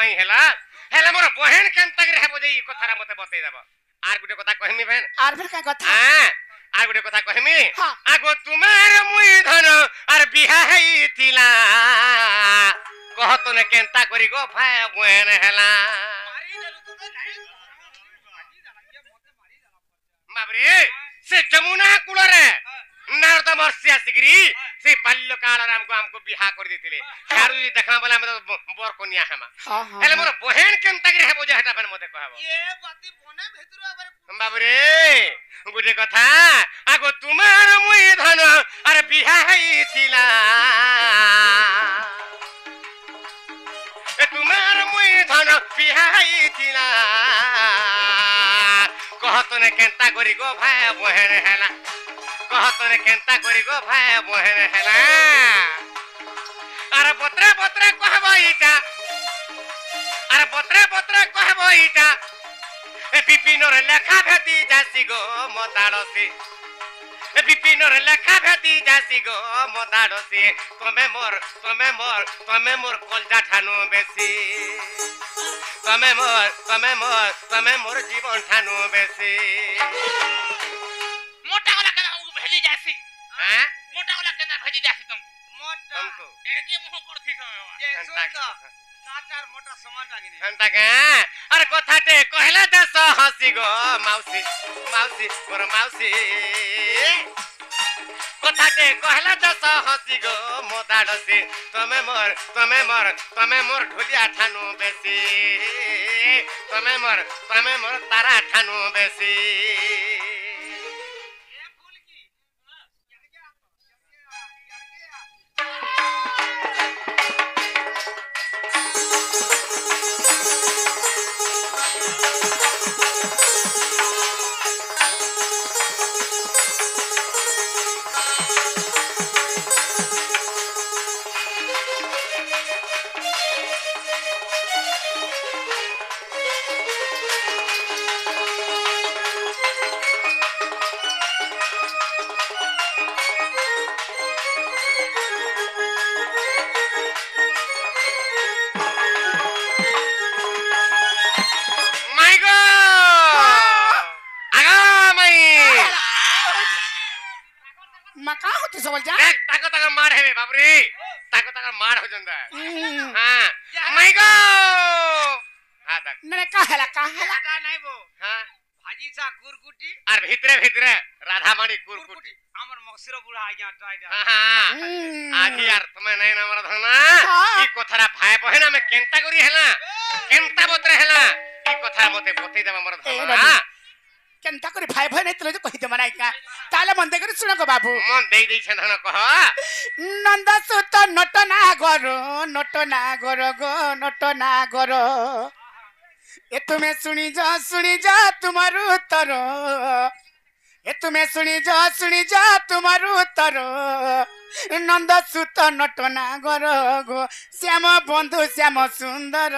ନାହିଁ ହେଲା ହେଲେ ମୋର ବହେନ କେନ୍ତା କରି ହେବ ଯେ ଏଇ କଥାଟା ମତେ ବତେଇ ଦେବ ଆର ଗୋଟେ କଥା କହିମି ଭେନ ଆର ଭେନ କା କଥା ଆର ଗୋଟେ କଥା କହିମି ଆଗ ତୁମାର ମୁଇଁ ଧନ ଆର ବିହା ହେଇଥିଲା କହ ତୁନେ କେନ୍ତା କରି ଗୋ ଭାଇ ବହେନ ହେଲା ବାବରେ ସେ ଯମୁନା କୂଳରେ ନାରଦ ମହର୍ଷି ଆସିକିରି ସେ ବାଲ୍ୟ କାଳରେ ଆମକୁ ଆମକୁ ବିହା କରିଦେଇଥିଲେ ତାହାର ଯଦି ଦେଖମା ବୋଲେ ଆମେ ବର କନିଆ ହେମା ହେଲେ ମୋର ବହେନ କେନ୍ତା କିରି ହେବ ଯେ ହେଟା ଫେର ମତେ କହବ ବାବୁରେ ଗୋଟେ କଥା ଆଗ ତୁମାର ମୁଇଁ ଧନ ଆରେ ବିହା ହେଇଥିଲା ତୁମାର ମୁଇଁ ଧନ ବିହା ହେଇଥିଲା କହ ତୁନେ କେନ୍ତା କରି ଗୋ ଭାଇ ବହେନ ହେଲା କହ ତୋରେ କେନ୍ତା କରିବ ଭାଇ ବହେନ ହେଲା ଆରେ ବତ୍ରା ବତ୍ରା କହିବ ଇଟା ଆରେ ବତ୍ରା ବତ୍ରା କହିବ ଇଟା ବିପିନର ଲେଖା ଭେଦି ଯାସି ଗୋ ମତାଡ଼ସି ବିପିନର ଲେଖା ଭେଦି ଯାସି ଗୋ ମତାଡ଼ସି ତମେ ମୋର ତମେ ମୋର ତମେ ମୋର କଲଜା ଠାନୁ ବେଶୀ ତମେ ମୋର ତମେ ମୋର ତମେ ମୋର ଜୀବନ ଠାନୁ ବେଶୀ हाँ मोटा वाला केना भेजी जासी तुमको मोटा एके मुँह करथि समय जे सुन तो काटार मोटा समान लागिनी हंता का अरे कथाटे कहले देस हसी गो माउसी माउसी मोर माउसी कथाटे कहले देस हसी गो मो दाडसी तमे मोर तमे मोर तमे मोर ढोलिया ठानु बेसी तमे मोर तमे मोर तारा ठानु बेसी ভিতরে ভিতরে রাধামাণি কুরকুটি আমার মকসির বুড়া আজ্ঞা টাইডা হ্যাঁ হুম। আজি আর তুমি নাই না আমার ধনা হ্যাঁ। এই কথাটা ভাই বহেন আমি কেনতা করি হেলা কেনতা বতরে হেলা এই কথা মতে বতেই দেব আমার এ ধনা বাবু। কেনতা করে ভাই ভাই নাই তুলে কই দেব নাই কা তাহলে মন দেখে শুনো গো বাবু মন দেই দেইছে ধন কহ নন্দ সুত নট না গর নট না গর গো নট না গর এ তুমি শুনি যা শুনি যা তোমার উত্তর। এ তুমি শুনি যা শুনি যা তোমার উত্তর। নন্দ সুত নট না গর গো, শ্যাম বন্ধু শ্যাম সুন্দর।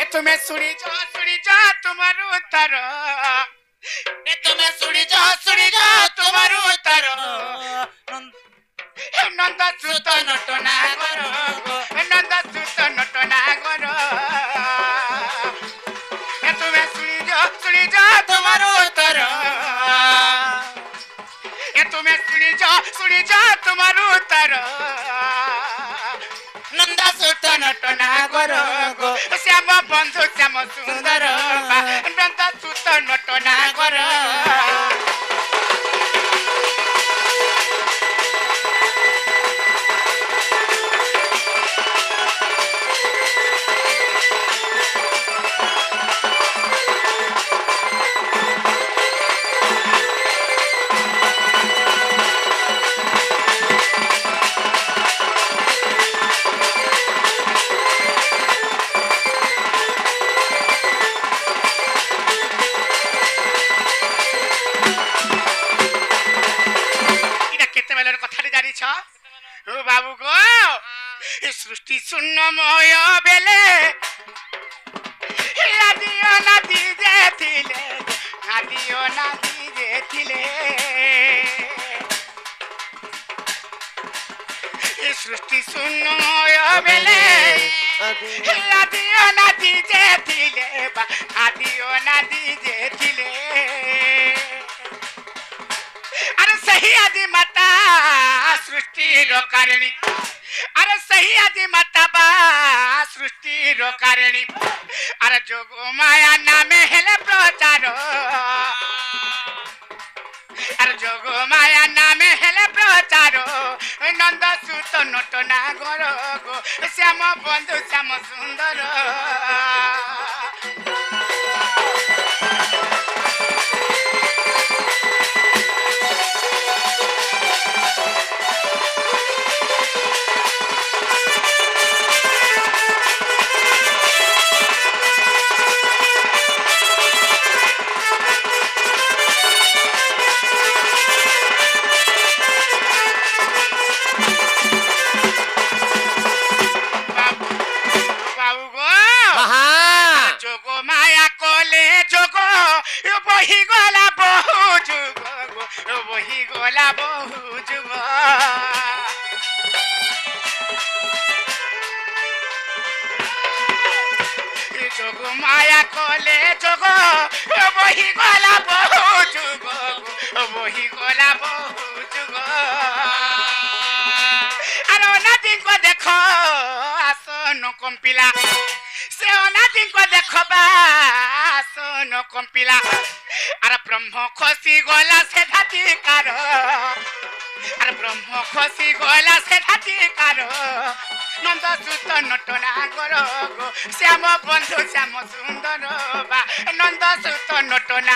এ তুমি শুনি যা শুনি যা তোমার উত্তর। এ তুমি শুনি যা শুনি যা তোমার উত্তর। নন্দ সুত নট না গর গো নন্দ সুত নট না গর এ তুমি শুনি যা শুনি যা তোমার উত্তর এ তুমি শুনি যা শুনি যা তোমার উত্তর নন্দ সুত নট না গর গো শ্যাম বন্ধু শ্যাম সুন্দর নন্দ সুত নট না গর ಸೃಷ್ಟಿ ಸುಣ್ಣ ಮೋಯ ಬೆಲೆ ನದಿಯ ನದಿ ಜೇತಿಲೆ ನದಿಯ ನದಿ ಜೇತಿಲೆ সৃষ্টি শূন্য বেলে নাদিও নাদি যেতিলে বা নাদিও নাদি যেতিলে আর সেই আদি মাতা সৃষ্টির কারণী আরে সহি আদি মাতা বা সৃষ্টির কারণী। আরে যোগ মায়া নামে হেলে প্রচার। আর যোগ মায়া নামে হেলে প্রচার। নন্দ সুত নটনা গর শ্যাম বন্ধু শ্যাম সুন্দর। খসি গলা সে ধাতিকার আর ব্রহ্ম খসি গলা সে ধাতিকার নন্দ সুত নটনা গর গো শ্যাম বন্ধু শ্যাম সুন্দর বা নন্দ সুত নটনা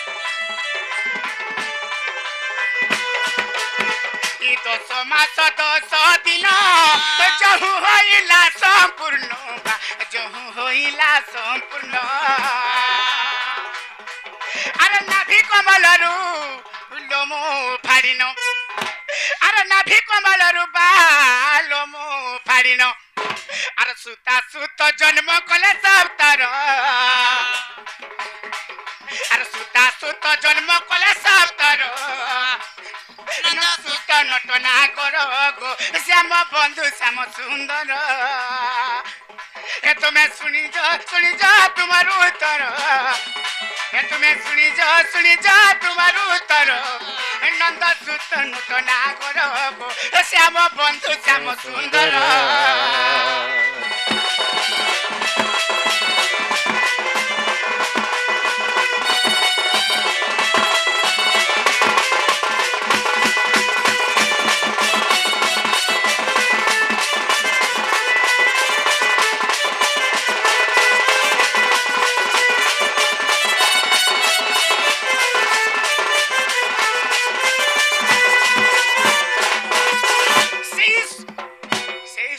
দশ মাস দশ দিন যহু হইলা সম্পূর্ণ যহু হইলা সম্পূর্ণ আর নাভি কমলরু লোমো ফাড়িন আর নাভি কমলরু বা লোমো ফাড়িন আরে সুতা সুত জন্ম কলে সব তার। আর সুতা সুত জন্ম কলে সব তার। সুত নটনা কর গো, শ্যাম বন্ধু শ্যাম সুন্দর। এ তুমি শুনি যা শুনি যা তোমার উত্তর। এ তুমি শুনি যা শুনি যা তোমার উত্তর। নন্দ সুত নূতনা কর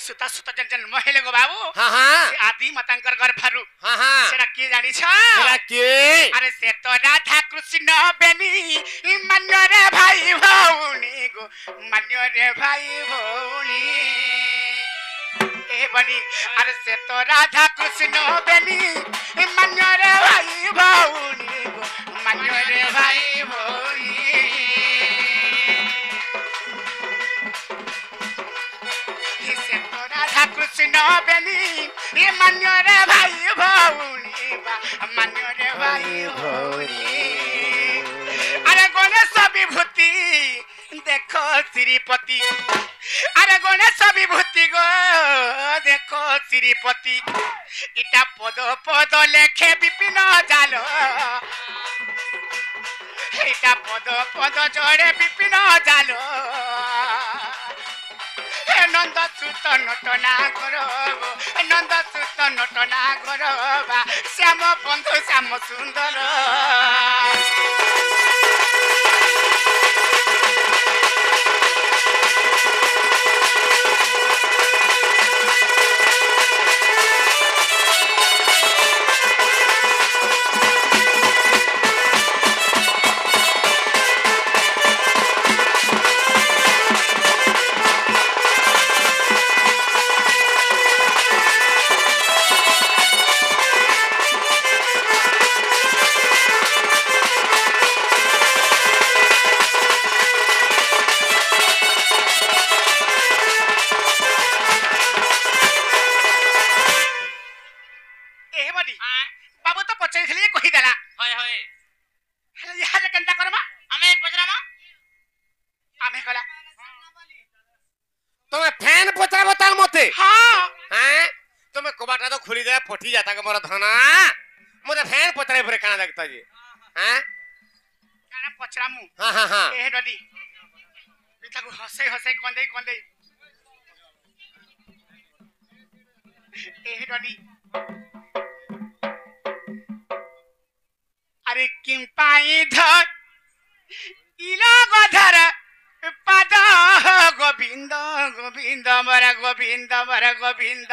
ସୁତା ସୁତା ଜାଣିଛନ୍ତି ମହିଲେ ଗୋ ବାବୁ ଆଦି ମାତାଙ୍କର ଗର୍ଭରୁ ସେଟା କିଏ ଜାଣିଛ ଆରେ ସେ ତ ରାଧା କୃଷ୍ଣ ବେନି ମାନ୍ୟରେ ଭାଇ ଭଉଣୀ ଗୋ ମାନ୍ୟରେ ଭାଇ ଭଉଣୀ বনি আরে সে তো রাধা কৃষ্ণ বেনি মান্যরে ভাই ভৌনি গো মান্যরে ভাই ভৌনি কৃষ্ণ বেনি মান্য রে ভাই বা মান্য রে ভাই ভৌণী আরে গণেশ বিভূতি, দেখো শ্রীপতি। আরে গণেশ বিভূতি গো, দেখো শ্রীপতি। ইটা পদ পদ লেখে বিপিন জাল। এটা পদ পদ জড়ে বিপিন জাল। নন্দ সুত নটনা কর নন্দ সুত নটনা কর বা শ্যাম বন্ধু শ্যাম সুন্দর फुटी जाता का मोर धन? मोर फ़ैन पतरे भरे काना लगता जे? हाँ हाँ? हाँ। काना पचरा मु हाँ हाँ हाँ। ए डडी पिता को हसे हसे कंदे कंदे। ए डडी अरे किम पाई धर? इला गधर? पद गोविंद गोविंद मरा गोविंद मरा गोविंद।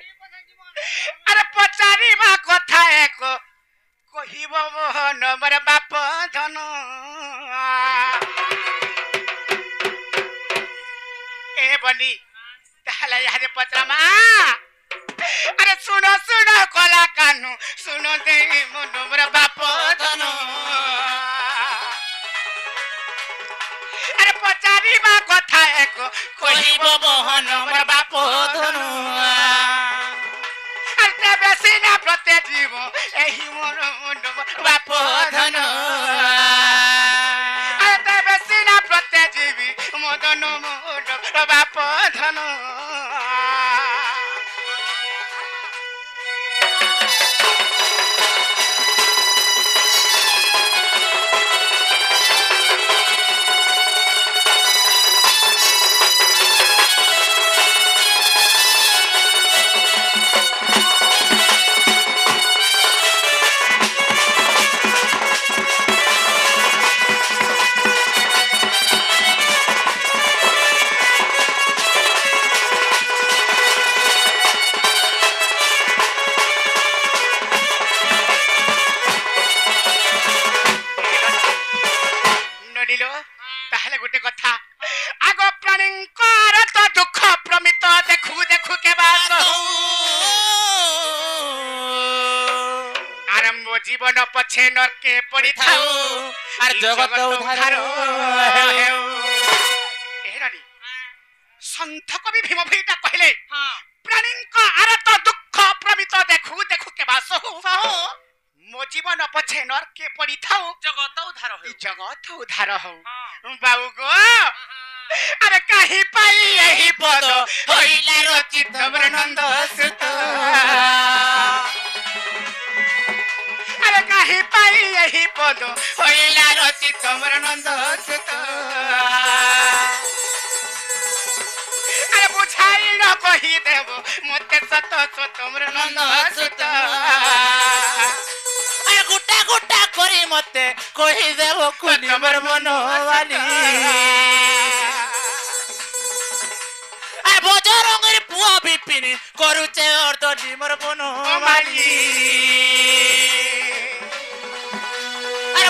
আরে পচারিবা কথা এক। কহিব মোহন মোর বাপ ধন। এ বলি তাহলে ইহারে পচরামা আরে শুণ শুণ কলা কানু শুণ দেই মন মোর বাপ ধন। আরে পচারিবা কথা এক। কহিব মোহন মোর বাপ ধন। আরে বেশি না প্রত্যে জীব এই মোর মন বাপ ধন আরে বেশি না প্রত্যে জীবী মদন মোর দুঃখে নরকে পড়ি থাও আর জগত উদ্ধার হেউ এ রানী সন্থ কবি ভীমভীটা কহিলে প্রাণীঙ্ক আরত দুঃখ প্রমিত দেখু দেখু কেবা সহু। ମୋ ଜୀବନ ପଛେ ନର୍କେ ପଡିଥାଉ ଜଗତ ଉଦ୍ଧାର ହଉ ଜଗତ ଉଦ୍ଧାର ହଉ ବାବୁ সত সত ব্রহ্মানন্দ সুত। আরে গোটা গোটা করে মতে কহি দেব কোনি মোর মনোবালি আরে বজরঙ্গের পুয়া বিপিনি করুছে অর্ধ ডিমর বনমালি আরে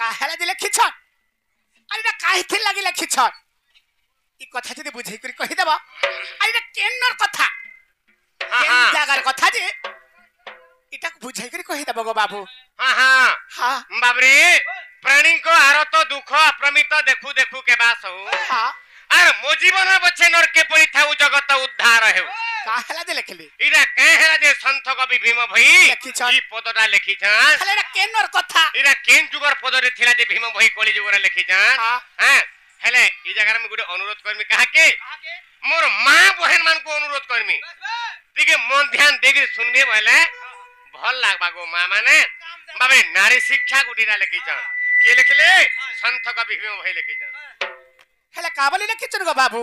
କାହାଲାଦି ଲେଖିଛନ୍ ଆରେ ଏଇଟା କାହିଁଥିର ଲାଗି ଲେଖିଛନ୍ ଏ କଥା ଯଦି ବୁଝେଇ କରି କହିଦେବ ଆରେ ଏଇଟା କେନର କଥା କେନ୍ ଜାଗାର କଥା ଯେ ଏଟାକୁ ବୁଝେଇ କରି କହିଦେବ ଗୋ ବାବୁ ବାବରେ ପ୍ରାଣୀଙ୍କ ଆରତ ଦୁଃଖ ଅପ୍ରମିତ ଦେଖୁ ଦେଖୁ କେବା ସଉ আর মো জীবন বছে নরকে পড়ি থাউ জগত উদ্ধার হেউ কাহলা দে লেখলি ইরা কাহলা দে সন্ত কবি ভীম ভাই লেখিছ ই পদটা লেখিছ খালে এটা কেনর কথা ইরা কেন যুগর পদরে থিলা যে ভীম ভাই কলি যুগরে লেখিছ হ্যাঁ হেলে এই জায়গার আমি গোটে অনুরোধ করমি কাহাকে মোর মা বহেন মানুষ অনুরোধ করমি টিকে মন ধ্যান দেখি শুনবি বলে ভাল লাগবা গো মা মানে বাবে নারী শিক্ষা গুটিটা লেখিছ কে লেখিলে সন্ত কবি ভীম ভাই লেখিছ হেলে কাবলি লেখিছেন গো বাবু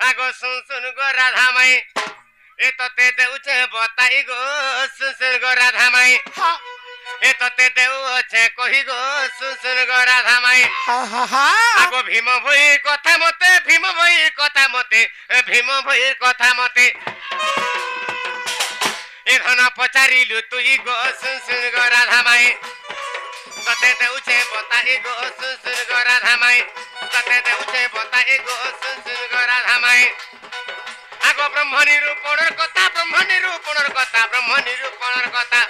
আগো শুন শুন গো রাধা মাই এ তোতে দেউছে বতাই গো শুন শুন গো রাধা মাই এ তোতে দেউছে কহি গো শুন শুন গো রাধা মাই আগো ভীম ভইর কথা মতে ভীম ভইর কথা মতে ভীম ভইর কথা মতে। এ ধন পচারিলু তুই গো শুন শুন গো রাধা মাই ততে দেউছে বতাই গো সুন গো রাধা মাই ততে দেউছে বতাই গো সুন গো রাধা মাই আগ ব্রহ্ম নিরূপণের কথা ব্রহ্ম নিরূপণের কথা ব্রহ্ম নিরূপণের কথা।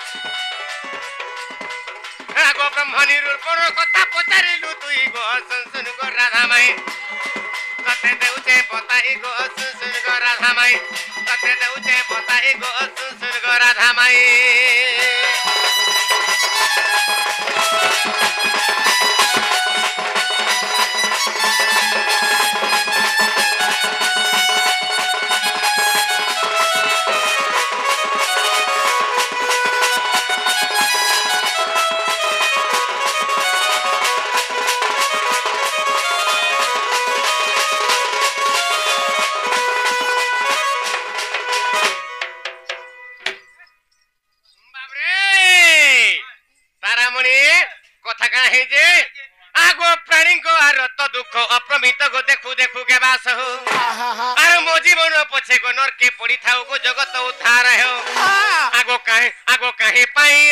আগ ব্রহ্ম নিরূপণের কথা পচারিলু তুই গো সুন গো রাধা মাই ততে দেউছে বতাই গো সুন গো রাধা মাই ততে দেউছে বতাই গো সুন গো রাধা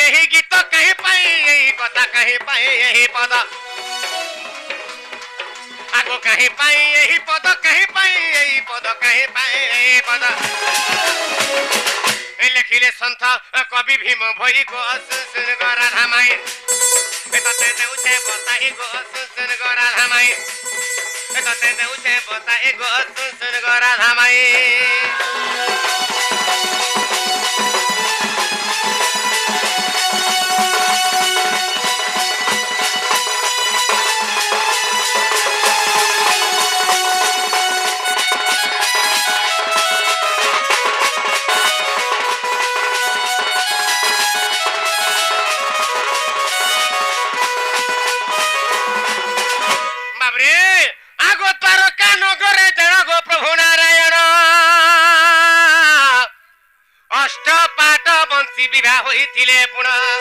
यही गीत तो कही पाए, यही पता, कही पाए, यही पद आगो कही पाए, यही पद कही पाए, यही पद कही पाए, यही पद लिखिले संत कवि भीम भई गो सुन तो गो राधा माई तते तो उठे बताई गो सुन गो राधा माई तते उठे बताई गो सुन गो राधा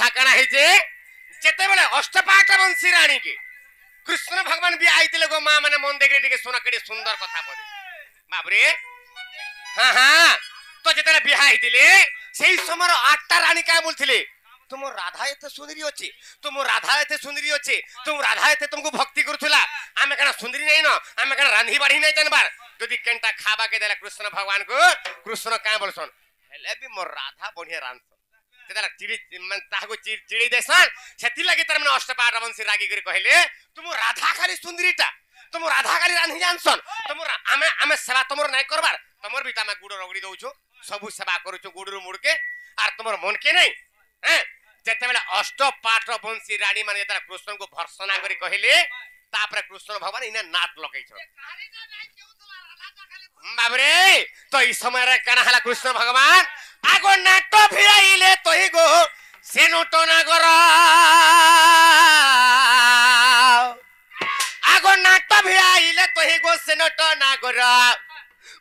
କଥା କାଣା ହେଇଛି ଯେତେବେଳେ ଅଷ୍ଟପାଟ ବଂଶୀ ରାଣୀକି କୃଷ୍ଣ ଭଗବାନ ବି ଆଇଥିଲେ ଗো ମା ମାନେ ମନ ଦେଖିଲେ ଟିକେ ଶୁଣ କେଡେ ସୁନ୍ଦର କଥା ବୋଧେ ବାବରେ ହଁ ହଁ ତ ଯେତେବେଳେ ବିହା ହେଇଥିଲେ ସେଇ ସମୟର ଆଠଟା ରାଣୀ କାଁ ବୋଲଥିଲେ ତୁମ ରାଧା ଏତେ ସୁନ୍ଦରୀ ଅଛି ତୁମ ରାଧା ଏତେ ସୁନ୍ଦରୀ ଅଛି ତୁମ ରାଧା ଏତେ ତୁମକୁ ଭକ୍ତି କରୁଥିଲା ଆମେ କାଣା ସୁନ୍ଦରୀ ନାଇଁ ନ ଆମେ କାଣା ରାନ୍ଧି ବାଢି ନାଇଁ ଜାନବାର ଯଦି କେନ୍ଟା ଖାବାକେ ଦେଲା କୃଷ୍ଣ ଭଗବାନକୁ କୃଷ୍ଣ କାଁ ବୋଲସନ୍ ହେଲେ ବି ମୋର ରାଧା ବଢିଆ ରାନ୍ଧସନ୍ তারা চিড়ি মানে তাহাকে চিড়ি দেসন সেগি তার মানে অষ্টপা রাবণ সে রাগি করে কহিলে তুমি রাধা খালি সুন্দরীটা তুমি রাধা খালি রাঁধি জানছন তোমার আমি আমি সেবা তোমার নাই করবার তোমার বি আমি গুড় রগড়ি দৌছু সবু সেবা করুছু গুড়ু মুড়কে আর তোমার মনকে নাই হ্যাঁ যেতবে অষ্টপাঠ বংশী রানী মানে যেত কৃষ্ণকে ভর্সনা করে কহিলে তাপরে কৃষ্ণ ভগবান ইনা নাট লগাইছ বাবরে তো এই সময় কানা হলা কৃষ্ণ ভগবান আগ নাট ভিড়াইলে তৈ গো সেনুট নাগর আগ নাট ভিড়াইলে তৈ গো সেনুট নাগর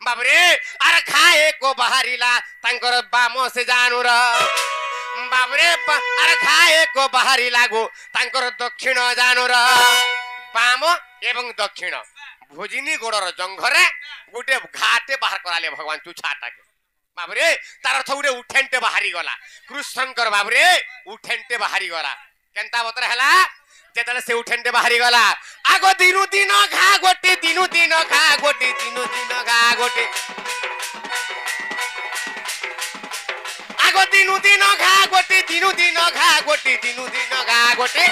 বাবরে আর ঘায়ে কো বাহারিলা, তাঙ্কর বাম সে জানুর। বাবরে আর ঘায়ে কো বাহারিলা গো, তাঙ্কর দক্ষিণ জানুর। বাম এবং দক্ষিণ, ভোজিনী গোড়র জঙ্ঘরে, গোটে ঘাটে বাহার করালে ভগবান চুছাটাকে ବାବୁରେ ତାର ଥଗୁଟେ ଉଠେନ୍ଟେ ବାହାରି ଗଲା କୃଷ୍ଣଙ୍କର ବାବୁରେ ଉଠେନ୍ଟେ ବାହାରି ଗଲା କେନ୍ତା ବତର ହେଲା ଯେତେବେଳେ ସେ ଉଠେନ୍ଟେ ବାହାରି ଗଲା ଆଗ ଦିନୁ ଦିନ ଘା ଗୋଟେ ଦିନୁ ଦିନ ଘା ଗୋଟେ ଦିନୁ ଦିନ ଘା ଗୋଟେ ଆଗ ଦିନୁ ଦିନ ଘା ଗୋଟେ ଦିନୁ ଦିନ ଘା ଗୋଟେ ଦିନୁ ଦିନ ଘା ଗୋଟେ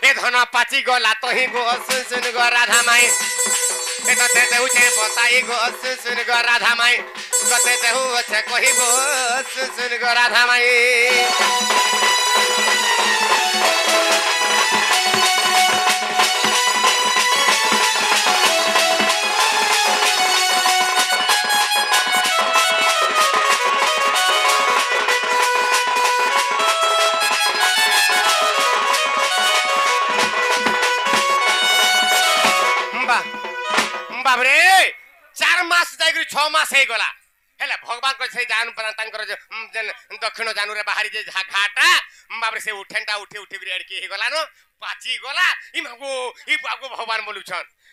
ଏ ଧନ ପାଚି ଗଲା ତହିଁ ଗୋ ଶୁନ ଶୁନ ଗୋ ରାଧା ମାଇଁ ते कते देहु छे बसाई गो सुन गो राधा माई कते देहु छे कहिबो सुन गो राधा माई मास से गोला है भगवान को से जानु पता नहीं करो जो दक्षिणों जानू रे बाहरी जैसे झाकाटा मावरे से उठेंटा उठे उठे बिरेड की है गोला नो पाची गोला इमागो इमागो भगवान बोलूं चांद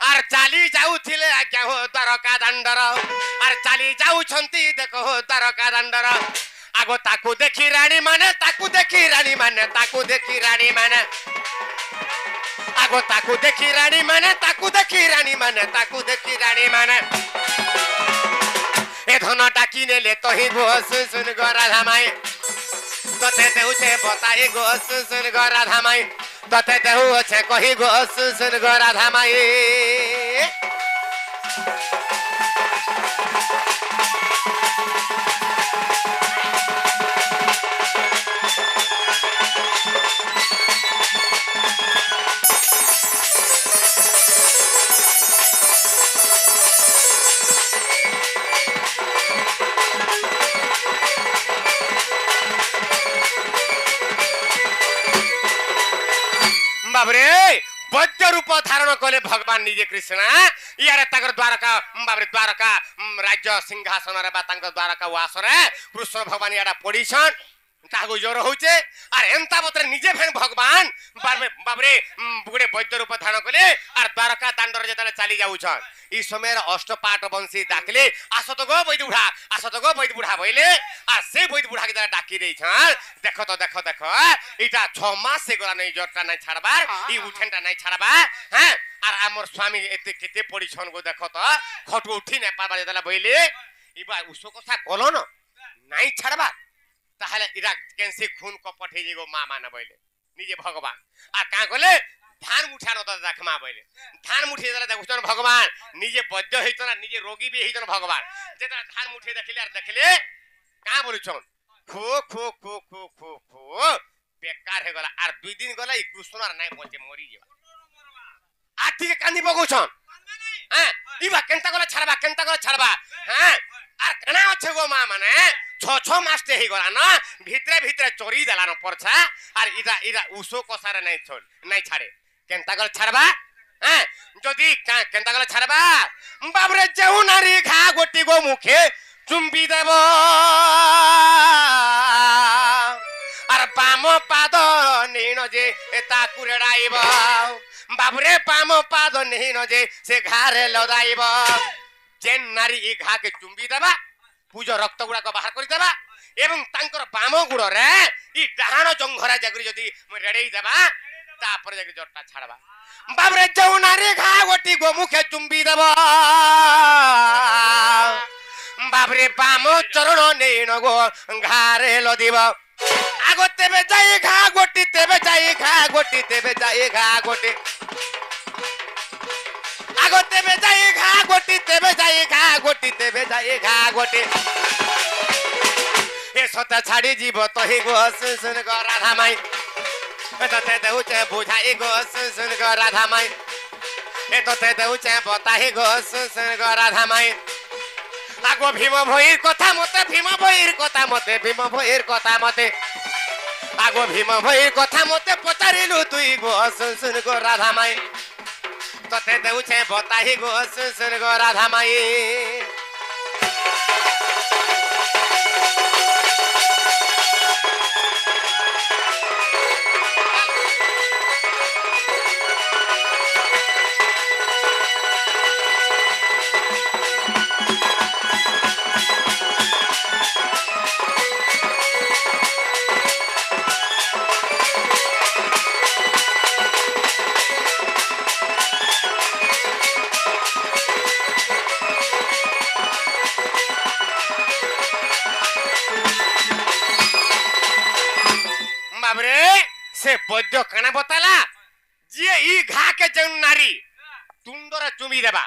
আর চালি যাউছিলে আজ্ঞা হো দ্বারকা দাণ্ডর আর চালি যাউছন্তি দেখো হো দ্বারকা দাণ্ডর আগো তাকু দেখি রানী মানে তাকু দেখি রানী মানে তাকু দেখি রানী মানে। আগো তাকু দেখি রানী মানে তাকু দেখি রানী মানে তাকু দেখি রানী মানে। এ ধন ডাকি নেলে তহি গো সুসুন শুন গো তোতে দেউছে বতাই গো সুসুন শুন গো রাধামাই ততে দেউছে কহি গো সুন গো রাধামাই। বাবরে বৈদ্য রূপ ধারণ কলে ভগবান নিজে কৃষ্ণ ইয়ারে তাঙ্কর দ্বারকা বাবরে দ্বারকা রাজ্য সিংহাসনরে বা তাঙ্কর দ্বারকা ওয়াসরে কৃষ্ণ ভগবান ইয়াটা পড়িছন। ତାହାକୁ ଜ୍ୱର ହଉଛେ ଆର୍ ଏନ୍ତା ପତ୍ରେ ନିଜେ ଫେଣ ଭଗବାନ ବାବରେ ଗୋଟେ ବୈଦ୍ୟ ରୂପ ଧାରଣ କଲେ ଆର୍ ଦ୍ୱାରକା ଦାଣ୍ଡରେ ଯେତେବେଳେ ଚାଲି ଯାଉଛନ୍ ଇ ସମୟରେ ଅଷ୍ଟପାଟ ବଂଶୀ ଡାକିଲେ ଆସ ତ ଗୋ ବୈଦ ବୁଢ଼ା ଆସ ତ ଗୋ ବୈଦ ବୁଢ଼ା ବୋଇଲେ ଆର୍ ସେ ବୈଦ ବୁଢ଼ାକେ ଯେତେବେଳେ ଡାକି ଦେଇଛନ୍ ଦେଖ ତ ଦେଖ ଦେଖ ଇଟା ଛଅ ମାସ ସେ ଗଲା ନାଇଁ ଜ୍ୱରଟା ନାଇଁ ଛାଡ଼ବାର ଇ ଉଠେନଟା ନାଇଁ ଛାଡ଼ବାର ହେଁ ଆର୍ ଆମର ସ୍ୱାମୀ ଏତେ କେତେ ପଡ଼ିଛନ୍ ଗୋ ଦେଖ ତ ଖଟୁ ଉଠି ନାଇଁ ପାରବା ଯେତେବେଳେ ବୋଇଲେ ଇ ବା ଉଷ କଥା କଲନ ନାଇଁ ଛାଡ଼ବାର তাহলে এরা কেনসি খুন কপট হয়ে যাইব মা মানে বইলে নিজে ভগবান আর কাঁ কলে ধান মুঠানো তো দেখমা বইলে ধান মুঠি যেটা দেখুছন ভগবান নিজে বৈদ্য হইত না নিজে রোগী বি হইতন ভগবান যেটা ধান মুঠি দেখিলে আর দেখিলে কাঁ বলুছন খো খো খো খো খো খো বেকার হয়ে গলা আর দুই দিন গলা এই কৃষ্ণ আর নাই বলছে মরি যাবা আর ঠিক কান্দি পকাউছন হ্যাঁ? ইবা কেনতা গলা ছাড়বা, কেনতা গলা ছাড়বা? হ্যাঁ? আর কেনা আছে গো মা মানে? ছ ছ মাসতে হয়ে গলা না, ভিতরে ভিতরে চড়ি দেলান পড়ছা, আর ইরা ইরা উসো কষারে নাই ছড় নাই ছাড়ে। কেনতা গলা ছাড়বা? হ্যাঁ? যদি কেনতা গলা ছাড়বা? বাবরে যেউ নারী ঘা গোটি গো মুখে চুম্বি দেব। আর বাম পাদ নেইন যে তাকু রেড়াইব ବାବୁରେ ପାମ ପାଦ ନିହୀନ ଯେ ସେ ଘାରେ ଲଦାଇବ ଯେନ୍ ନାରୀ ଏ ଘାକେ ଚୁମ୍ବି ଦେବା ପୂଜ ରକ୍ତ ଗୁଡାକ ବାହାର କରିଦେବା ଏବଂ ତାଙ୍କର ବାମ ଗୁଡରେ ଇ ଡାହାଣ ଜଙ୍ଘରା ଜାଗରି ଯଦି ରେଡେଇ ଦେବା ତାପରେ ଯାଇକି ଜଟା ଛାଡବା ବାବୁରେ ଯୋଉ ନାରୀ ଘା ଗୋଟି ଗୋମୁଖେ ଚୁମ୍ବି ଦେବ ବାବୁରେ ବାମ ଚରଣ ନେଇ ନଗୋ ଘାରେ ଲଦିବ আগ তেবে যাই ঘা গোটি তেবে যাই ঘা গোটি তেবে যাই ঘা, গোটি। আগ তেবে যাই ঘা গোটি তেবে যাই ঘা গোটি তেবে যাই ঘা, গোটি। এ সতা ছাড়ি জীব তহি গো সুন গো রাধা মাই। তোতে দেউছে বুঝাই গো সুন গো রাধা মাই। এ তোতে দেউছে বতাহি গো সুন গো রাধা মাই। আগো ভীম ভৈর কথা মতে, ভীম ভৈর কথা মতে, ভীম ভৈর কথা মতে। আগো ভীম ভৈর কথা মতে, পচারিলু তুই গো, শুন গো রাধা মাই তোতে দেউছে বতাহি গো, শুন শুন গো রাধা মাই সে বৈদ্য কানা বতালা যে ই ঘাকে যে নারী তুণ্ডরে চুমি দেবা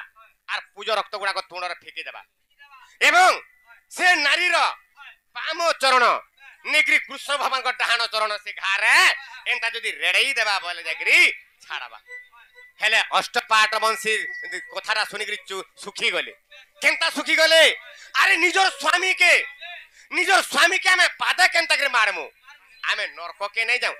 আর পুজো রক্ত গুড়াক তুণ্ডরে ফেঁকি দেবা এবং সে নারীর বাম চরণ নেগ্রি কৃষ্ণ ভগবানଙ୍କ ଡାହାଣ ଚରଣ ସେ ଘାରେ ଏନ୍ତା ଯଦି ରେଡ଼େଇ ଦେବା ବୋଲେ ଯାଇକିରି ଛାଡ଼ବା ହେଲେ ଅଷ୍ଟପାଟ ବଂଶୀ କଥାଟା ଶୁଣିକିରି ଶୁଖି ଗଲେ କେନ୍ତା ଶୁଖି ଗଲେ ଆରେ ନିଜର ସ୍ୱାମୀକେ ନିଜର ସ୍ୱାମୀକେ ଆମେ ପାଦେ କେନ୍ତାକିରି ମାରମୁ ଆମେ ନର୍କକେ ନେଇ ଯାଉ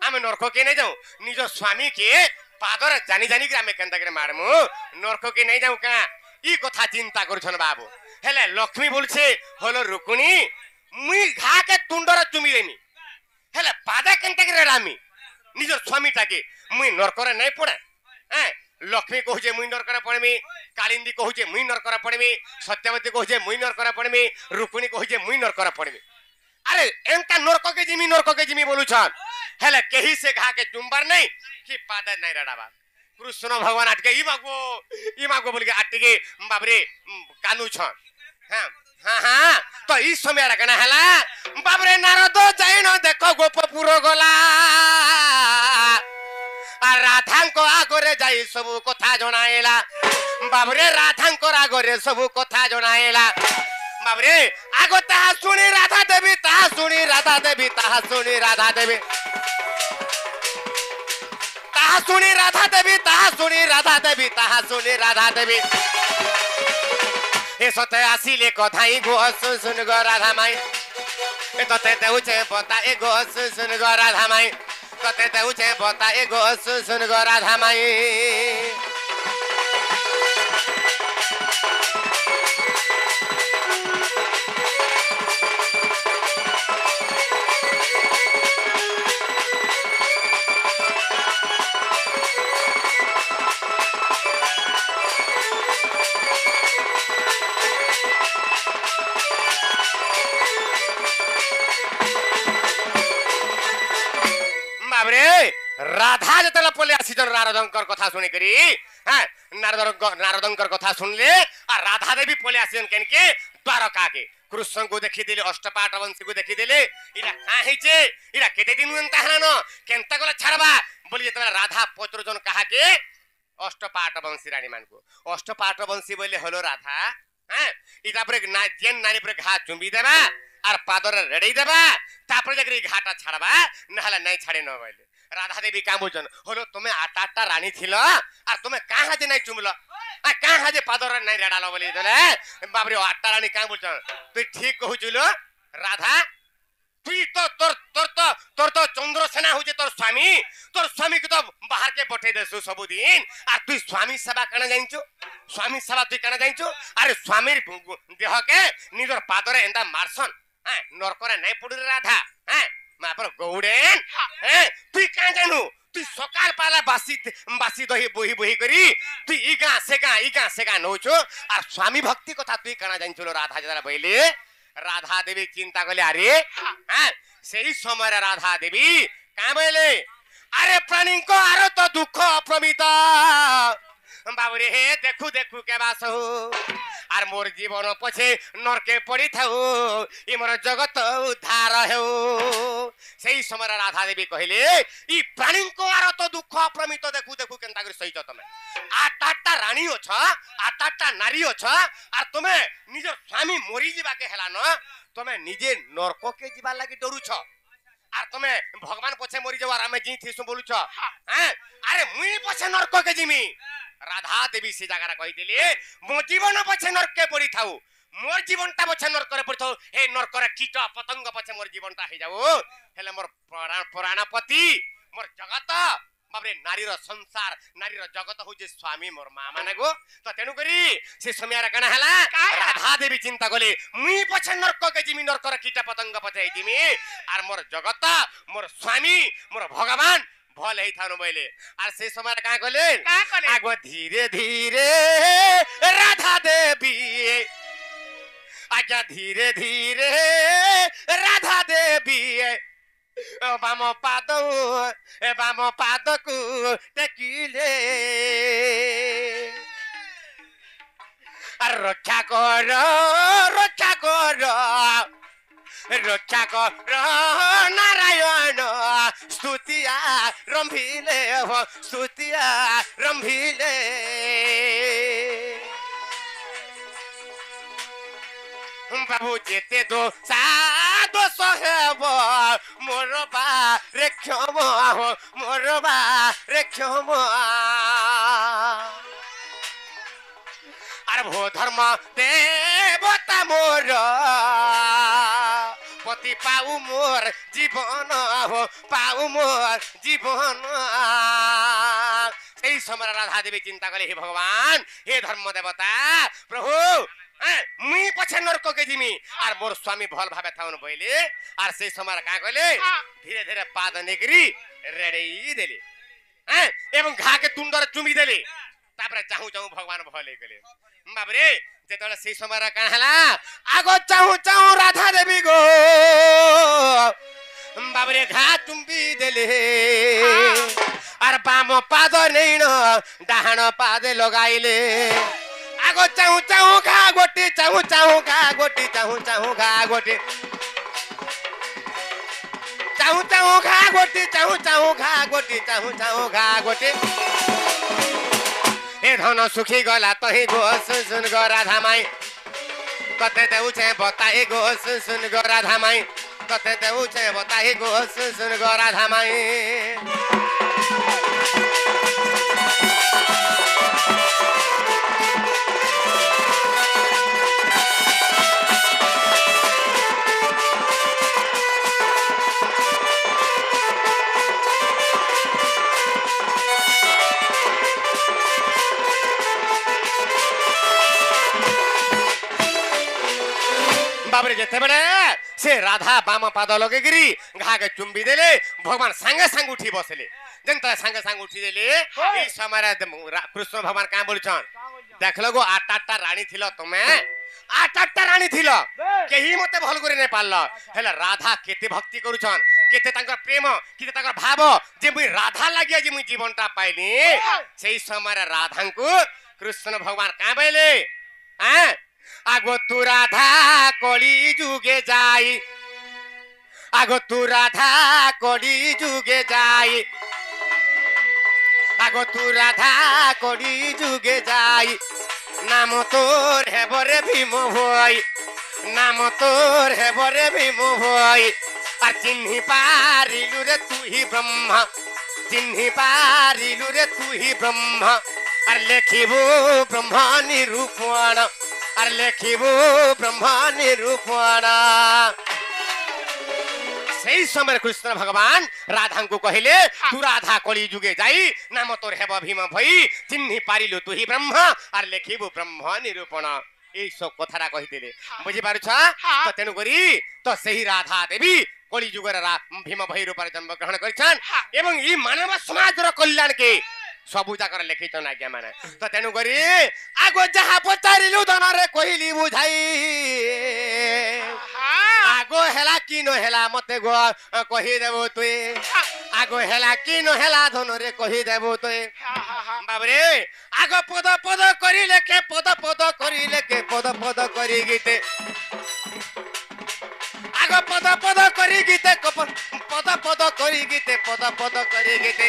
আমি নরককে নাই যাও। নিজ স্বামীকে পাদরে জানি জানি আমি কেন্তা করে মারমু। নরককে নাই যাও কা। ই কথা চিন্তা করছন বাবু। হেলে লক্ষ্মী বলছে, হলো রুকুনি, মুই ঘাকে তুণ্ডরে চুমি দেমি হেলে পাদা কেন্তা করে রামি? নিজ স্বামীটাকে মুই নরকরে নাই পড়ে। হ্যাঁ লক্ষ্মী কହୁছে মুই নরকরে পড়মি, কালিন্দী কହୁছে মুই নরকরে পড়মি, সত্যবতী কହୁছে মুই নরকরে পড়মি, রুকুনি কହୁছে মুই নরকরে পড়মি। আরে এনতা নরককে জিমি নরককে জিমি বলুছন হেলে কেহি সে ঘাকে চুম্বার নাই কি পাদে নাই রাডাবা কৃষ্ণ ভগবান আটকে ই মাগো ই মাগো বলিকে আটকে বাবরে কানুছন হ্যাঁ হ্যাঁ হ্যাঁ তো এই সময় কেনা হেলা বাবরে নারদ যাইন দেখো গোপপুর গলা আর রাধাঙ্ক আগরে যাই সবু কথা জনাইলা বাবরে রাধাঙ্কর আগরে সবু কথা জনাইলা बाबरे। आगो ताहा सुनी राधा देवी, ताहा सुनी राधा देवी, ताहा सुनी राधा देवी। ताहा सुनी राधा देवी, ताहा सुनी राधा देवी, ताहा सुनी राधा देवी। ए सते आसीले कथाई गो सुन सुन गो राधा माई। ए तते देउचे ए गो सुन सुन गो राधा माई। तते देउचे ए गो सुन सुन गो राधा माई। রাধা যেতলে পলে আসিছন নারদঙ্কর কথা শুনিকি হ্যাঁ নারদ নারদঙ্কর কথা শুনলে আর রাধা দেবী পলে আসিছেন কেনকে দ্বারকাকে। কৃষ্ণকে দেখিদেলে অষ্টপাট বংশীকে দেখিদেলে ইরা কাঁ হয়েছে ইরা কেতে দিন এন্তা হেলান কেন্তা গলে ছাড়বা? বলি যেতবে রাধা পচরুছন কাহাকে? অষ্টপাট বংশী রানী মানুষ অষ্টপাট বংশী বলে হলো রাধা হ্যাঁ? এটা পরে যেন নারী পরে ঘা চুম্বি দেবা আর পাদরে রেড়েই দেবা। তারপরে যাকে ঘাটা ছাড়বা, নাহলে নাই ছাড়ে ন বলে রাধা দেবী কাম বলছেন হলো তুমি আট আটটা রানী ছিল আর তুমি কাঁ হাজে নাই চুমল আর কাঁ হাজে পাদরে নাই রেড়াল বলি দেলে বাবরে আটটা রানী কাম বলছেন তুই ঠিক কহুছিল রাধা তুই তো তোর তোর তো তোর তো চন্দ্রসেনা হচ্ছে তোর স্বামী তোর স্বামীকে তো বাহারকে পঠাই দেছু ସବୁদিন আর তুই স্বামী সেবা কেন জানিছু স্বামী সেবা তুই কেন জানিছু আরে স্বামীর দেহকে নিজের পাদরে এন্তা মারসন হ্যাঁ নরকরে নাই পড়ি রাধা হ্যাঁ महाप्रभु गौडेन। ए तु कहाँ जानु? तू सकाल पाला बासी बासी दही बोही बोही गरी तु इ गाँ से गाँ इ गाँ से गाँ नौछु आर स्वामी भक्ति कथा तु कहाँ जान्छु ल राधा जरा बहिले राधा देवी चिन्ता गले अरे सही समय राधा देवी। कहाँ बहिले अरे प्राणीको आर त दुःख अप्रमित। बाबुरे हे देखु देखु के बासु আর মোর জীবন পছে নরকে পড়ি থাউ ই মোর জগত উদ্ধার হেউ। সেই সময় রাধা দেবী কহিলে ই প্রাণীঙ্ক আর তো দুঃখ অপ্রমিত দেখু দেখু কেনতা করে সহিত তুমি। আর তারটা রানী অছ আর তারটা নারী অছ আর তুমি নিজ স্বামী মরি যাবাকে হেলান তুমি নিজে নরককে যাবার লাগি ডরুছ। আর তুমি ভগবান পছে মরি যাবার আমি জিথিসু বলুছ হ্যাঁ।, হ্যাঁ? আরে মুই পছে নরককে জিমি। রাধা দেবী সে জায়গাটা কইদেলে মো জীবন পছে নরকে পড়ি থাউ। মোর জীবনটা পছে নরকরে পড়ি থাউ। হে নরকরে কীট পতঙ্গ পছে মোর জীবনটা হই যাও হেলে মোর প্রাণ- প্রাণপতি মোর জগত বাবরে নারীর সংসার নারীর জগত হচ্ছে স্বামী মোর মা মানে গো তো তেণু করি সে সময় কেন হেলা রাধা দেবী চিন্তা কলে মুই পছে নরককে জিমি নরকর কীট পতঙ্গ পছে জিমি আর মোর জগত মোর স্বামী মোর ভগবান ভল হেই থানো বইলে আর সেই সময় কাঁ কলে কাঁ কলে? আগ ধীরে ধীরে রাধা দেবী আজ্ঞা ধীরে ধীরে রাধা দেবী ও রক্ষা কর নারায়ণ, স্তুতিয়া রম্ভিলে স্তুতিয়া রম্ভিলে। বাবু যেতে দো সাদো সহেব, মোর বা রে ক্ষম মোর বা রে ক্ষম আর ভো ধর্ম দেবতা মোর। পতি পাউ মোর জীবন পাউ মোর জীবন। সেই সময় রাধা দেবী চিন্তা কলে হে ভগবান হে ধর্ম দেবতা প্রভু হ্যাঁ, মুই পছে নরককে জিমি। আর মোর স্বামী ভালো ভাবে থাউন বইলে আর সেই সময় কা কলে ধীরে ধীরে পাদ নেগরি রেড়েই দেলে। হ্যাঁ এবং ঘাকে তুণ্ডরে চুমি দেলে। তারপরে চাহু চাহু ভগবান ভলে গেলে। ବାବରେ ଯେତେବେଳେ ସେଇ ସମୟରେ କାଣ ହେଲା ଆଗ ଚାହୁଁ ଚାହୁଁ ରାଧା ଦେବୀ ଗୋ ବାବରେ ଘା ଚୁମ୍ବି ଦେଲେ ଆର ବାମ ପାଦ ନେଇଣ ଡାହାଣ ପାଦେ ଲଗାଇଲେ ଆଗ ଚାହୁଁ ଚାହୁଁ ଘା ଗୋଟି ଚାହୁଁ ଚାହୁଁ ଘା ଗୋଟି ଚାହୁଁ ଚାହୁଁ ଘା ଗୋଟି ଚାହୁଁ ଚାହୁଁ ଘା ଗୋଟି ଚାହୁଁ ଚାହୁଁ ଘା ଗୋଟି ଚାହୁଁ ଚାହୁଁ ଘା ଗୋଟି ए सुखी गला तही गो सुन सुन गो राधा माई कते ते उचे बताई गो सुन सुन गो राधा माई कते ते उचे बताई गो सुन सुन गो राधा माई बाबरे जेथे बेले से राधा बाम पाद लगे घागे चुंबी देले भगवान संगे संग उठी बसले। जनता संगे संग उठी देले समय कृष्ण भगवान का बोलछन? देखलो गो आठ आठटा रानी थिलो तुमे। आठ आठटा रानी थिलो। केही मते भल करे नै राधा केते भक्ति करूछन प्रेम केते भाव जे मुई राधा लगे आज मुई जीवनटा पाइली से समय राधांकु कृष्ण भगवान क्या बोले हैं তু রাধা কলি যুগে যাই। আগ তু রাধা কলি যুগে যাই। আগ তু রাধা কলি যুগে যাই। নাম তোর হেবরে ভীম ভয়। নাম তোর হেবরে ভীম ভয়। আর চিহ্নি পারিলু রে তুই ব্রহ্মা। চিহ্নি পারিলু রে তুই ব্রহ্মা। আর লেখিবু ব্রহ্মা নিরূপণ। अरे लेखिबो ब्रह्मा निरूपणा सही समय कृष्ण भगवान राधा को कहले हाँ। तू राधा कलि जुगे जाई नाम तोर हेब भीम भई चिन्ही पारिलु तू ही ब्रह्मा अरे लेखिबो ब्रह्मा निरूपणा। ए सब कथरा कहि देले। हाँ। बुझी पारु छ हाँ। त तो तेनु करी त तो सही राधा देवी कलि युग रा भीम भई रूप रे जन्म ग्रहण करिसन एवं ई मानव समाज रो कल्याण के ସବୁଯାକର ଲେଖିଛନ୍ ଆଜ୍ଞା ମାନେ ତ ତେଣୁ କରି ଆଗ ଯାହା ପଚାରିଲୁ ଧନରେ କହିଲି ବୁଝାଇ ଆଗ ହେଲା କି ନ ହେଲା ମତେ କହିଦେବୁ ତୁଇ ଆଗ ହେଲା କି ନ ହେଲା ଧନରେ କହିଦେବୁ ତୁଇ ବାବରେ ଆଗ ପଦ ପଦ କରିଲେ କେ ପଦ ପଦ କରିଲେ କେ ପଦ ପଦ କରି ଗୀତେ ଆଗ ପଦ ପଦ କରି ଗୀତେ ପଦ ପଦ କରି ଗୀତେ ପଦ ପଦ କରି ଗୀତେ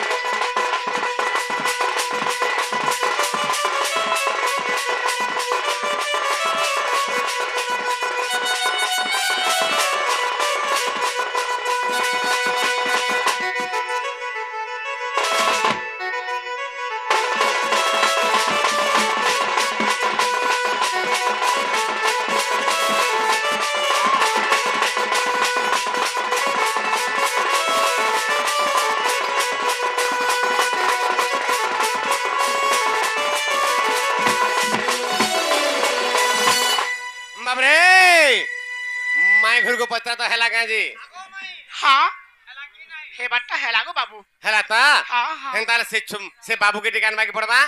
বাবুকে ডেকে আনবাকে পড়বা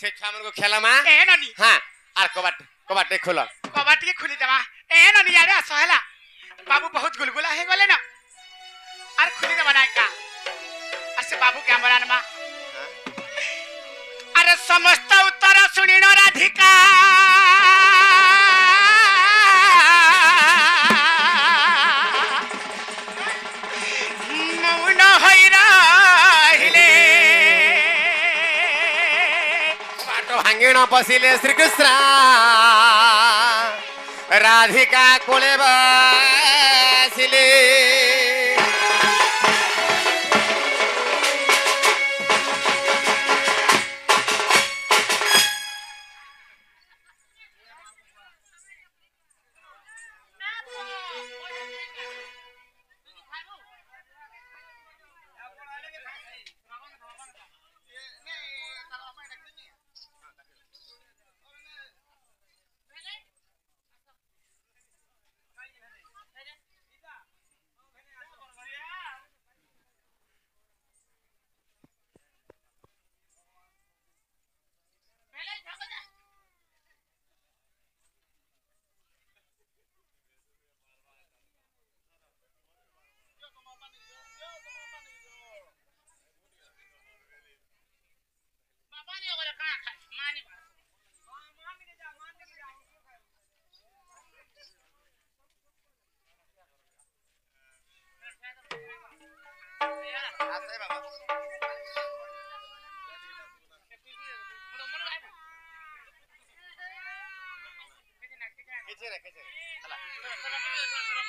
সে ছামনকে খেলামা এ ননি হ্যাঁ আর কবাট কবাটে খোল কবাটকে খুলি দেবা এ ননি আরে আস হেলা বাবু বহুত গুলগুলা হয়ে গলে না আর খুলি দেবা না একা আর সে বাবুকে আমরা আনবা আরে সমস্ত উত্তর শুনিন রাধিকা पसिले श्रीकृष्ण। राधिका कुले बसिले।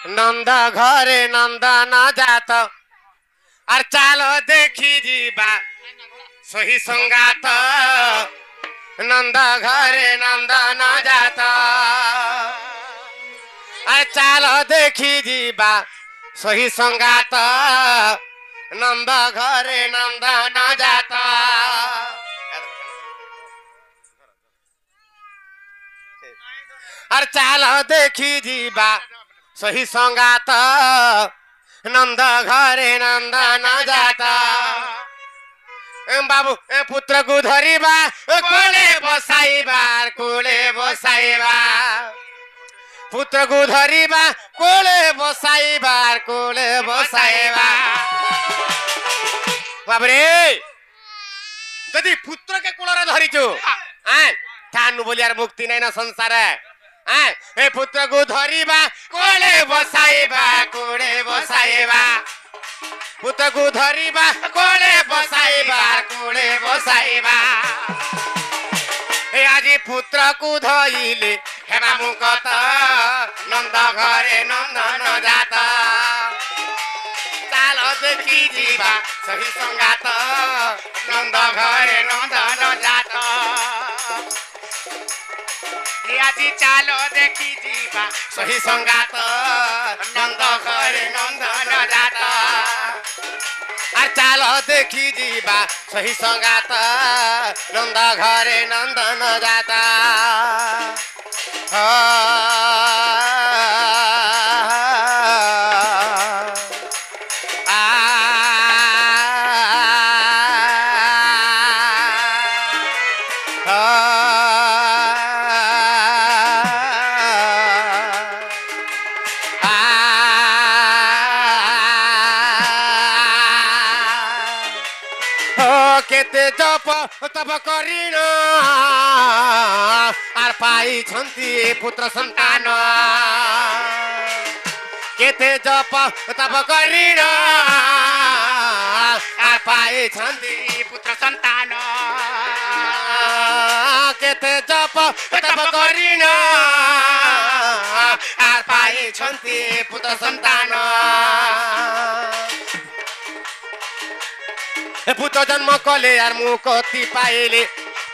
नंदा घरे नंदा न जात। अर चालो देखी दिवाँ सही संगात। नंदा घरे नंदा न जात। अर चालो देखी दिवाँ सही संगात नन्द घरे नन्द नजात अर चाल देखि जीवा सही संगात नन्द घरे नन्द नजात ए बाबु ए पुत्रको धरिबा कुले बसाइबार कुले बसाइबा। पुत्रगु धरीमा कोले बसाई बार कोले बसाई बार। बाबरे जति पुत्र के कोले धरी छु आ ठानु बोलियार मुक्ति नै न संसार। आ ए पुत्रगु धरीमा कोले बसाई बार कोले बसाई बार। पुत्रगु धरीमा कोले बसाई बार कोले बसाई बार। ए आजि पुत्रकु धइले ହେବା ମୁଁ କତ ନନ୍ଦ ଘରେ ନନ୍ଦନ ଜାତ ଚାଲ ଦେଖି ଯିବା ସହି ସଙ୍ଗାତ ନନ୍ଦ ଘରେ ନନ୍ଦନ ଜାତ ଏ ଆଜି ଚାଲ ଦେଖି ଯିବା ସହି ସଙ୍ଗାତ ନନ୍ଦ ଘରେ ନନ୍ଦନ ଜାତ चालदेखि जीवा सही सङ्गात नन्द घरे नन्दन जाता तब करिण आर पाइछन्ति पुत्र सन्तान। केते जप तब करिण आर पाइछन्ति पुत्र सन्तान। केते जप तब करिण आर पाइछन्ति पुत्र सन्तान। পুত্র জন্ম কলে আর মু কতি পাইলে।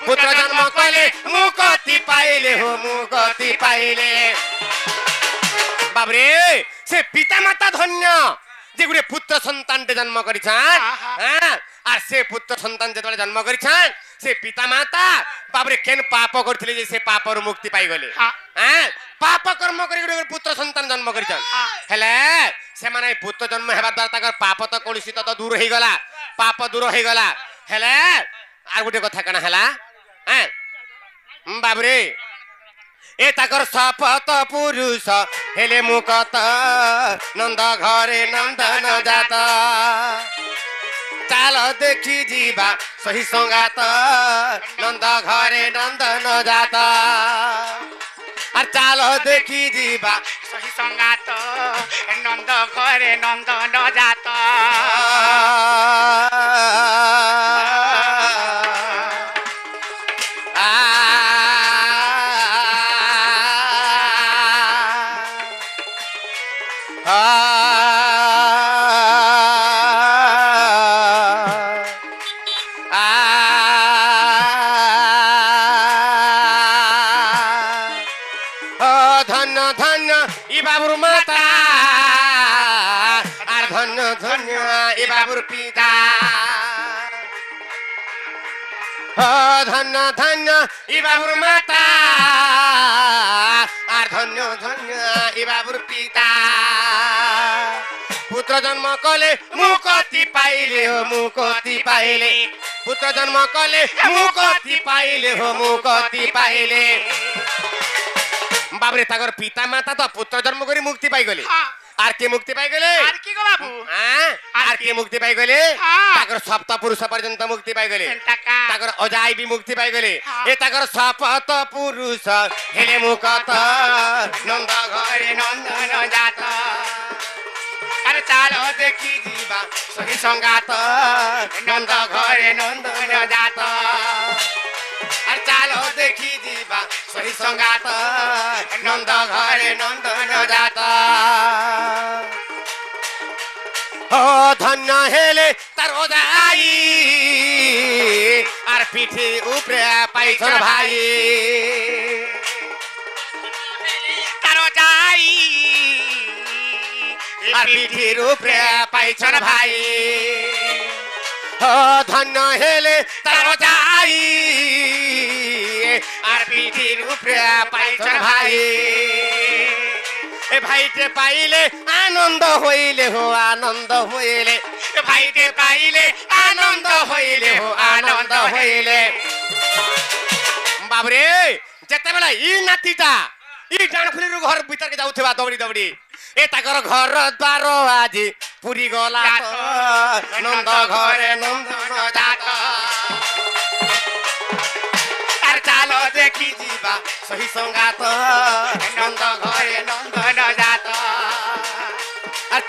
পুত্র জন্ম কলে মু কতি পাইলে হো মু কতি পাইলে। বাবরে সে পিতা মাতা ধন্য যে গোটে পুত্র সন্তানটে জন্ম করেছেন। হ্যাঁ আর সে পুত্র সন্তান যেতবে জন্ম করেছেন সে পিতা মাতা বাবরে কেন পাপ করলে যে সে পাপর মুক্তি পাইগলে হ্যাঁ পাপ কর্ম করি গোটে পুত্র সন্তান জন্ম করেছেন। হ্যাঁ। হলে সে মানে পুত্র জন্ম হওয়ার দ্বারা তাঁর পাপ তো কলুষিত তো দূর হয়ে গলা। ପାପ ଦୂର ହେଇଗଲା ହେଲେ ଆଉ ଗୋଟେ କଥା କଣ ହେଲା ହେଁ ହୁଁ, ବାବୁରେ ଏ ତାଙ୍କର ଶପଥ ପୁରୁଷ ହେଲେ ମୁଁ କତ ନନ୍ଦ ଘରେ ନନ୍ଦନ ଜାତ कालदेखि जीवा सही सङ्गात नन्द घरे नन्द नजात। चालदेखि जीवा सही सङ्गात नन्द घरे नन्द नजात। ধন্য ধন্য ই বাবুর মাতা আর ধন্য ধন্য ই বাবুর পিতা পুত্র জন্ম কলে মুকতি পাইলে হো মুকতি পাইলে পুত্র জন্ম কলে মুকতি পাইলে হো মুকতি পাইলে বাবরে তাগর পিতা মাতা তো পুত্র জন্ম করে মুক্তি পাইগলে হ্যাঁ। আর কে মুক্তি পাইগলে আর কি গো বাবু হ্যাঁ? আর কে? মুক্তি পাইগলে হ্যাঁ। তাগর সপ্ত পুরুষ পর্যন্ত মুক্তি পাইগলে টাকা তাগর অজাই বি মুক্তি পাইগলে হ্যাঁ। এ তাগর সপত পুরুষ হেলে মুকত নন্দ ঘরে নন্দন জাত। আরে চালো দেখি ଯିବା সহি সঙ্গাত নন্দ ঘরে নন্দন জাত। छोरी सङ्गात नन्द घरे नन्द नदात हो धन्न हेले तरोदाई आर पिठी उप्रे पाइछ भाइ तरोदाई आर पिठी उप्रे पाइछ भाइ हो धन्न हेले तरोदाई। ভাইতে পাইলে আনন্দ হইলে হো আনন্দ হইলে। ভাইতে পাইলে আনন্দ হইলে হো আনন্দ হইলে। বাবরে যেতবেলা ই নাতিটা ই ডাণখুলির ঘর ভিতরকে যাওয়া দৌড়ি দৌড়ি এ তাকর ঘর দ্বার আজি পুরী গলা নন্দ ঘরে নন্দ ଦେଖି ଯିବା ସହି ସଙ୍ଗାତ ନନ୍ଦ ଘରେ ନନ୍ଦନ ଜାତ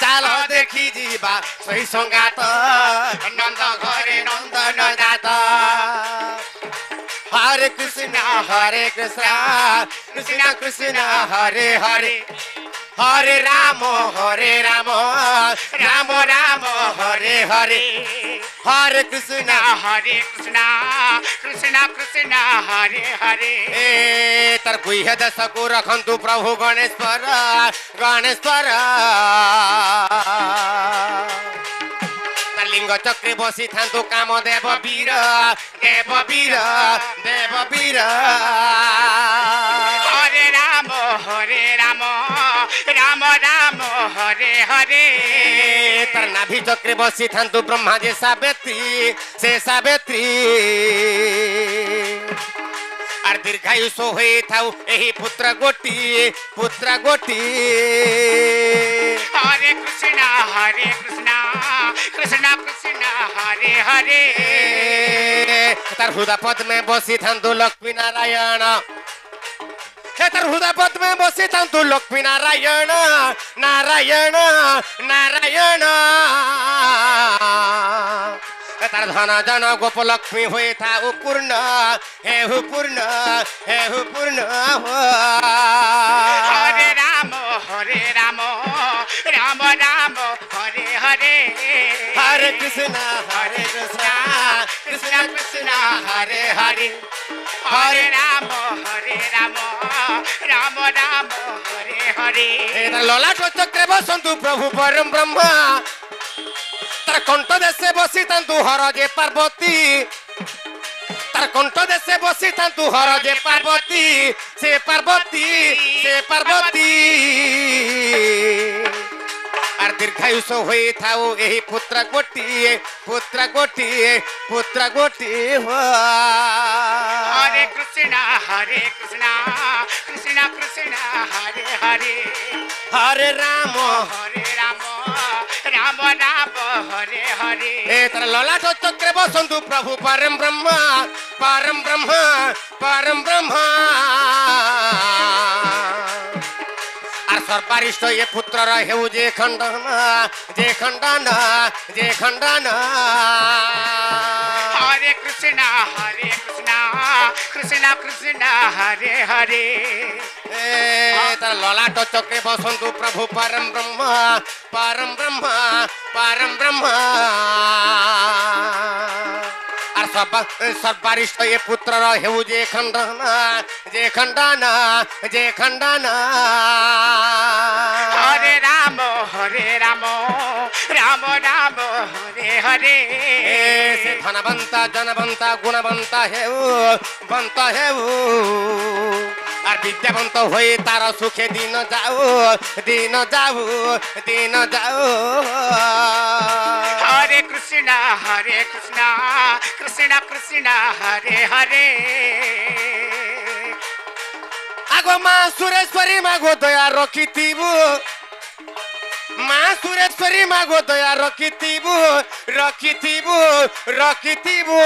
ଚାଲ ଦେଖି ଯିବା ସହି ସଙ୍ଗାତ ନନ୍ଦ ଘରେ ନନ୍ଦନ ଜାତ हरे कृष्णा हरे कृष्णा कृष्णा कृष्णा हरे हरे हरे राम हरे राम राम राम हरे हरे হরে কৃষ্ণ হরে কৃষ্ণ কৃষ্ণ কৃষ্ণ হরে হরে এ তার গুহ্য দশকু রখন্তু প্রভু গণেশ্বর গণেশ্বর তার লিঙ্গ চক্রে বসি থান্তু কাম দেব বীর দেব বীর দেব বীর হরে রাম হরে রাম রাম রাম হরে হরে তার নাভি চক্রে বসি থান্তু ব্রহ্মা যে সাবেত্রী সে সাবেত্রী আর দীর্ঘায়ুষ হয়ে থাও এই পুত্র গোটি পুত্র গোটি হরে কৃষ্ণ হরে কৃষ্ণ কৃষ্ণ কৃষ্ণ হরে হরে তার হৃদয় পদ্মে বসি থান্তু লক্ষ্মী নারায়ণ পদ্মে বসি থান্তু লক্ষ্মী নারায়ণ নারায়ণ নারায়ণ এ তার ধন জন গোপ লক্ষ্মী হয়ে থাউ পূর্ণ হে পূর্ণ হে পূর্ণ হরে রাম হরে রাম রাম রাম হরে হরে হরে কৃষ্ণ হরে কৃষ্ণ কৃষ্ণ কৃষ্ণ হরে হরে হরে রাম রাম, হরে হরে। ললাট চক্রে বসন্তু প্রভু পরম ব্রহ্মা। তার কণ্ঠ দেশে বসি তান্তু হর যে পার্বতী। তার কণ্ঠ দেশে বসি তান্তু হর যে পার্বতী। সে পার্বতী সে পার্বতী। दीर्घायुष हो था पुत्र गोटिए पुत्र गोटिए पुत्र गोटिए हो हरे कृष्णा हरे कृष्णा कृष्णा कृष्णा हरे हरे। हरे राम। हरे राम राम राम हरे हरे। ए तर ललाट तो बसंतु प्रभु परम ब्रह्मा परम ब्रह्मा परम ब्रह्मा। सर्पारिष्ट ये पुत्र रहेऊ जे खंडन जे खंडन जे खंडन हरे कृष्णा हरे कृष्णा कृष्णा कृष्णा हरे हरे तर ललाट चक्रे बसंतु प्रभु परम ब्रह्म परम ब्रह्म परम ब्रह्म আর সর্বা সর্বারিষ্ট এ পুত্রর হেউ যে খণ্ডন যে খণ্ডন যে খণ্ডন হরে রাম হরে রাম রাম রাম হরে হরে। ধনবন্ত জনবন্ত গুণবন্ত হেউ বন্ত হেউ। আর বিদ্যাবন্ত হয়ে তার সুখে দিন যাও দিন যাও দিন যাও। হরে কৃষ্ণ হরে কৃষ্ণ কৃষ্ণ কৃষ্ণ, হরে হরে। আগো মা সুরেশ্বরী, মাগো দয়া রখিথিবু মা সুরেশ্বরী, মাগো দয়া রখিথিবু রখিথিবু রখিথিবু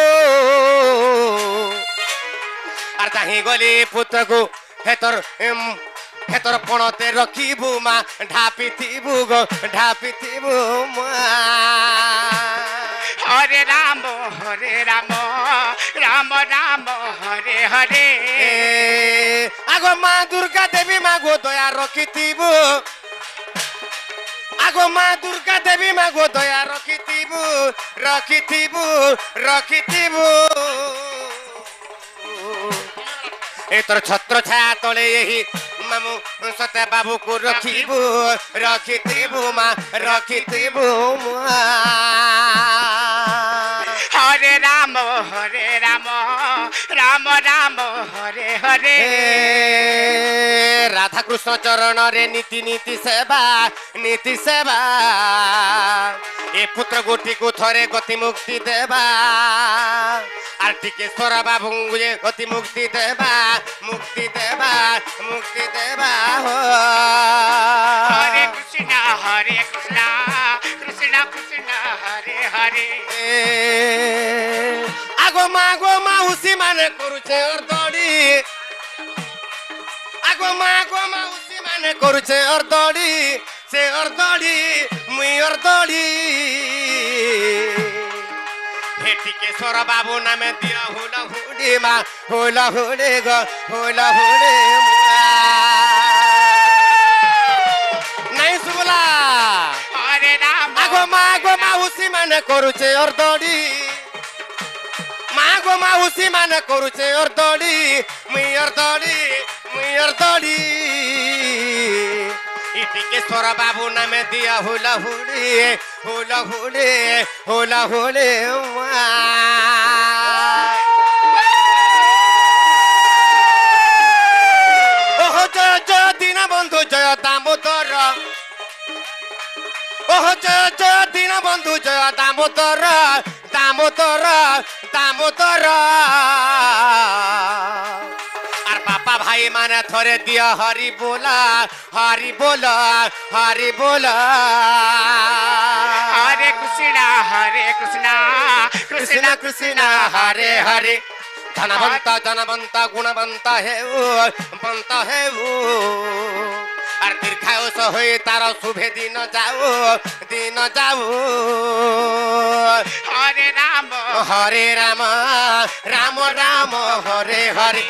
আর তাহি গলি পুত্রকু হেতর হেতর পণতে রখিবু মা ঢাপিথিবু গো ঢাপিথিবু মা হরে রাম হরে রাম রাম রাম, হরে হরে। আগো মা দুর্গা দেবী, মাগো দয়া রখিতিবু আগো মা দুর্গা দেবী, মাগো দয়া রখিতিবু রখিতিবু রখিতিবু এ তোর ছত্র ছায়া তলে এই মামু সতে বাবুকু রখিবু রখিতিবু মা রখিতিবু মা। রাম হরে ରାମ ରାମ ହରେ ହରେ ରାଧା କୃଷ୍ଣ ଚରଣରେ ନୀତି ନୀତି ସେବା ନୀତି ସେବା ଏ ପୁତ୍ର ଗୋଟିକୁ ଥରେ ଗତି ମୁକ୍ତି ଦେବା ଆର୍ ଟିକେ ସ୍ୱର ବାବୁଙ୍କୁ ଯେ ଗତି ମୁକ୍ତି ଦେବା ମୁକ୍ତି ଦେବା ମୁକ୍ତି ଦେବା ହରେ କୃଷ୍ଣ ହରେ କୃଷ୍ଣ କୃଷ୍ଣ କୃଷ୍ଣ ହରେ ହରେ আগো মাগো মাউসি মানে করুছে ওর দড়ি আগো মাগো মাউসি মানে করুছে ওর দড়ি সে ওর দড়ি মুই ওর দড়ি হেটিকে সর বাবু নামে দিয়া হুলা হুলি মা হুলা হুলে গ হুলা হুলে নাই শুভলা আগো মাগো মাউসি মানে করুছে ওর দড়ি গো মাউসী মানে করুছে ওর অর্দড়ি মুই অর্দড়ি মুই অর্দড়ি ইটিকে সর বাবু নামে দিয়া হুলা হুড়ি হুলা হুড়ি হুলা হুড়ি ওহ জয় জয় দীন বন্ধু, জয় দামোদর। ওহ জয় জয় দীন বন্ধু, জয় দামোদর। দামোদর দামোদর আর বাপা ভাই মানে ধরে দিও হরি বোলা হরি বোল হরি বোল হরে কৃষ্ণ হরে কৃষ্ণ কৃষ্ণ কৃষ্ণ হরে হরে। ধনবন্ত জনবন্ত গুণবন্ত হে বন্ত হে আর দীর্ঘায়ুষ হয়ে তার শুভে দিন যাও দিন যাও। হরে রাম। হরে রাম রাম রাম হরে হরে।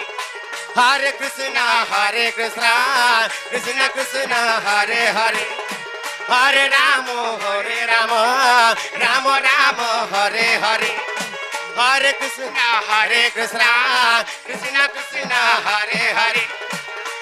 হরে কৃষ্ণ হরে কৃষ্ণ কৃষ্ণ কৃষ্ণ হরে হরে। হরে রাম হরে রাম রাম রাম হরে হরে। হরে কৃষ্ণ হরে কৃষ্ণ কৃষ্ণ কৃষ্ণ হরে হরে।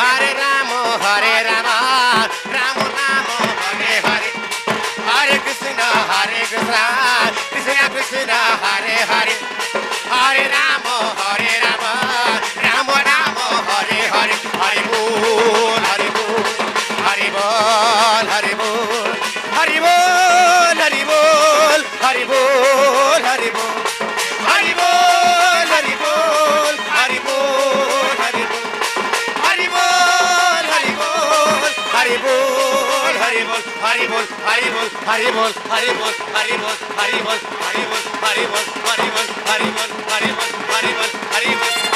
হরে রাম হরে রাম রাম রাম, হরে হরে। হরে কৃষ্ণ হরে কৃষ্ণ কৃষ্ণ কৃষ্ণ, হরে হরে। হরে রাম হরে রাম রাম রাম, হরে হরে। হরে বল হরে বল হরে বল হরে বল। হরে বল হরে বল হরে বল হরে বল। हरि बोल हरि बोल हरि बोल हरि बोल हरि बोल हरि बोल हरि बोल हरि बोल हरि बोल हरि बोल हरि बोल हरि बोल हरि बोल हरि बोल हरि बोल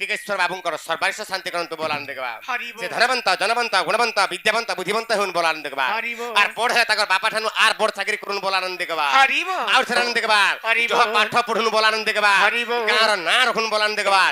ತಿಗೇಶ್ವರ ಬಾಬುಂಕರ ಸರ್ವಾರಿಷ ಶಾಂತಿ ಕರಂತು ಬೋಲಾನಂದಗ ಬಾ ସେ ଧନବନ୍ତ ଜନବନ୍ତ ଗୁଣବନ୍ତ ବିଦ୍ୟାବନ୍ତ ବୁଦ୍ଧିବନ୍ତ ହେଉନ ବୋଲା ଆନନ୍ଦ ଦେବା ଆର ପଢ ହେ ତାଙ୍କର ବାପା ଠାନୁ ଆର ବଡ ଚାକିରି କରୁନ ବୋଲା ଆନନ୍ଦ ଦେବା ଆଉ ଥରେ ଆନନ୍ଦ ଦେବା ପାଠ ପଢୁନ ବୋଲା ଆନନ୍ଦ ଦେବା ଗାଁର ନାଁ ରଖୁନ ବୋଲା ଆନନ୍ଦ ଦେବା